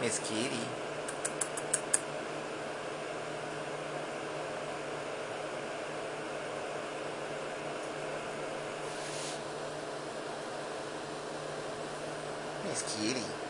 mesquiri. Mesquiri.